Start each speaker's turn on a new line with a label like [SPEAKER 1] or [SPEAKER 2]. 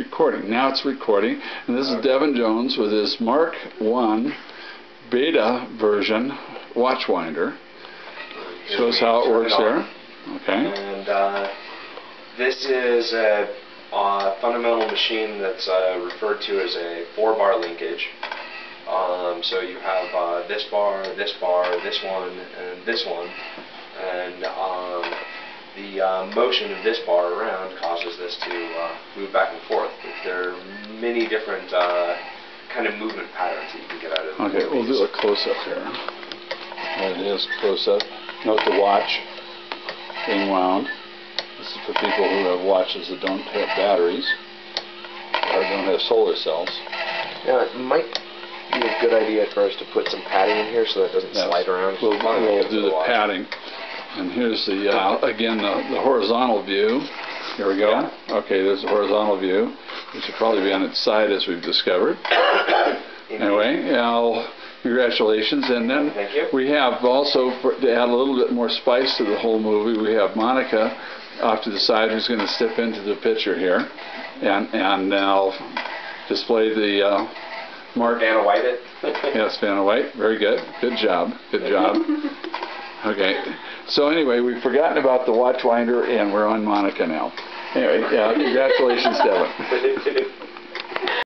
[SPEAKER 1] recording. Now it's recording, and this is Devon Jones with his Mark One beta version watch winder. Shows how it works there. Okay.
[SPEAKER 2] And uh, this is a uh, fundamental machine that's uh, referred to as a four-bar linkage. Um, so you have uh, this bar, this bar, this one, and this one. And um, the uh, motion of this bar around causes this to uh, move back and forth. There are many different uh, kind of movement patterns that you can get out of it.
[SPEAKER 1] Okay, we'll do a close-up here. There it is, close-up. Note the watch being wound. This is for people who have watches that don't have batteries or don't have solar cells.
[SPEAKER 3] Yeah, it might be a good idea for us to put some padding in here so that it doesn't
[SPEAKER 1] Yes.
[SPEAKER 3] slide around.
[SPEAKER 1] We'll, we'll do
[SPEAKER 3] for
[SPEAKER 1] the
[SPEAKER 3] watch.
[SPEAKER 1] padding. And here's the, uh, again, the, the horizontal view. Here we go. Okay, there's the horizontal view, which will probably be on its side as we've discovered. Anyway, now, congratulations. And then we have also, for, to add a little bit more spice to the whole movie, we have Monica off to the side who's going to step into the picture here and, and now display the uh, Mark
[SPEAKER 2] Vanna White it.
[SPEAKER 1] Yes, Vanna White. Very good. Good job. Good job. Okay. So anyway, we've forgotten about the watch winder, and we're on Monica now. Anyway, yeah, congratulations, Devon.